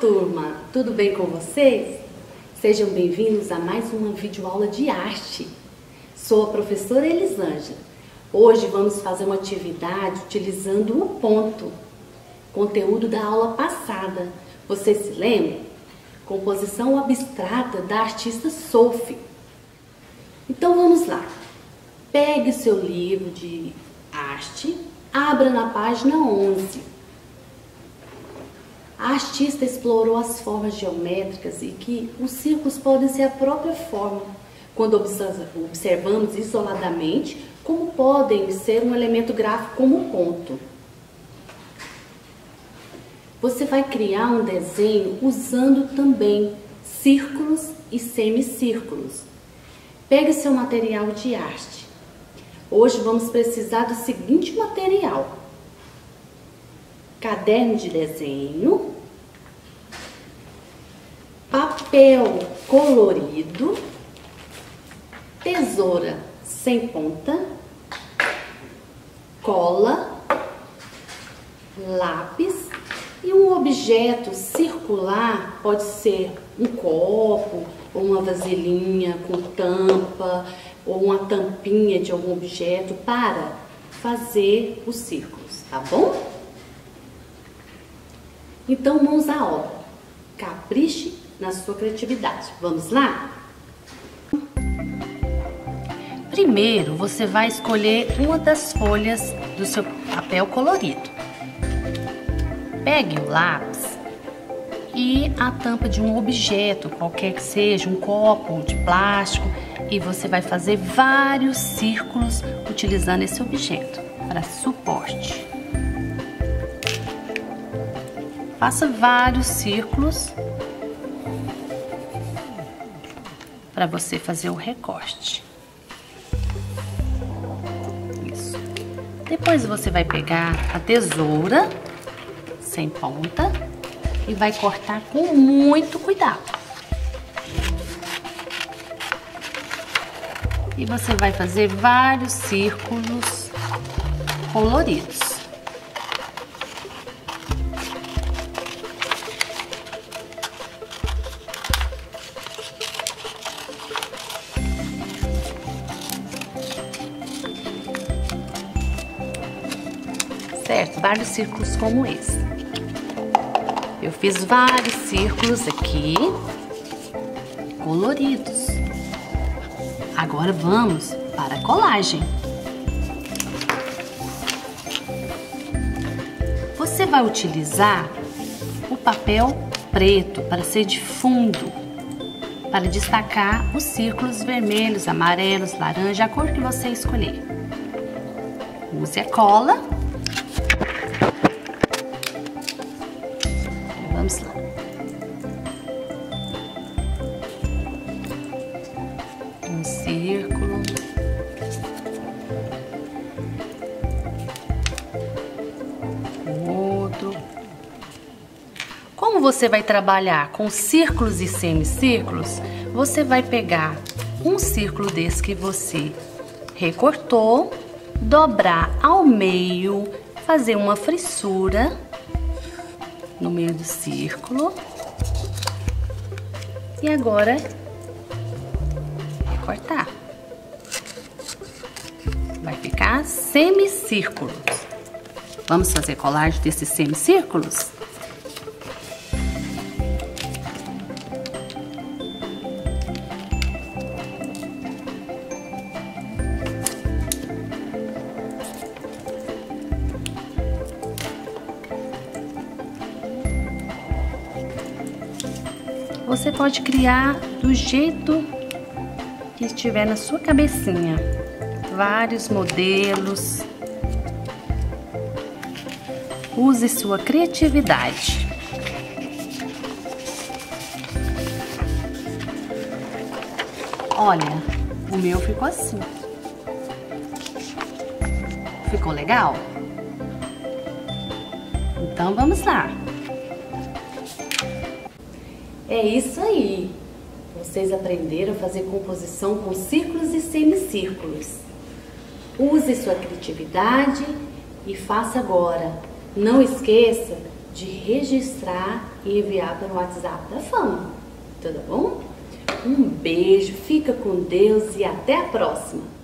turma, tudo bem com vocês? Sejam bem-vindos a mais uma videoaula de arte. Sou a professora Elisângela. Hoje vamos fazer uma atividade utilizando o ponto, conteúdo da aula passada. Vocês se lembram? Composição abstrata da artista Sophie. Então vamos lá. Pegue seu livro de arte, abra na página 11 a artista explorou as formas geométricas e que os círculos podem ser a própria forma, quando observamos isoladamente, como podem ser um elemento gráfico como ponto. Você vai criar um desenho usando também círculos e semicírculos. Pegue seu material de arte. Hoje vamos precisar do seguinte material: caderno de desenho, papel colorido, tesoura sem ponta, cola, lápis e um objeto circular, pode ser um copo ou uma vasilhinha com tampa ou uma tampinha de algum objeto para fazer os círculos, tá bom? Então, mãos à obra. Capriche na sua criatividade. Vamos lá? Primeiro, você vai escolher uma das folhas do seu papel colorido. Pegue o lápis e a tampa de um objeto, qualquer que seja, um copo de plástico, e você vai fazer vários círculos utilizando esse objeto para suporte. Faça vários círculos para você fazer o recorte. Isso. Depois você vai pegar a tesoura sem ponta e vai cortar com muito cuidado. E você vai fazer vários círculos coloridos. Certo? Vários círculos como esse. Eu fiz vários círculos aqui, coloridos. Agora vamos para a colagem. Você vai utilizar o papel preto para ser de fundo, para destacar os círculos vermelhos, amarelos, laranja, a cor que você escolher. Use a cola Vamos lá. Um círculo. Outro. Como você vai trabalhar com círculos e semicírculos, você vai pegar um círculo desse que você recortou, dobrar ao meio, fazer uma frissura no meio do círculo. E agora recortar. Vai ficar semicírculos. Vamos fazer colagem desses semicírculos? Você pode criar do jeito que estiver na sua cabecinha. Vários modelos. Use sua criatividade. Olha, o meu ficou assim. Ficou legal? Então vamos lá. É isso aí! Vocês aprenderam a fazer composição com círculos e semicírculos. Use sua criatividade e faça agora. Não esqueça de registrar e enviar para o WhatsApp da Fama. Tá bom? Um beijo, fica com Deus e até a próxima!